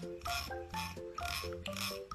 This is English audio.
Thank you.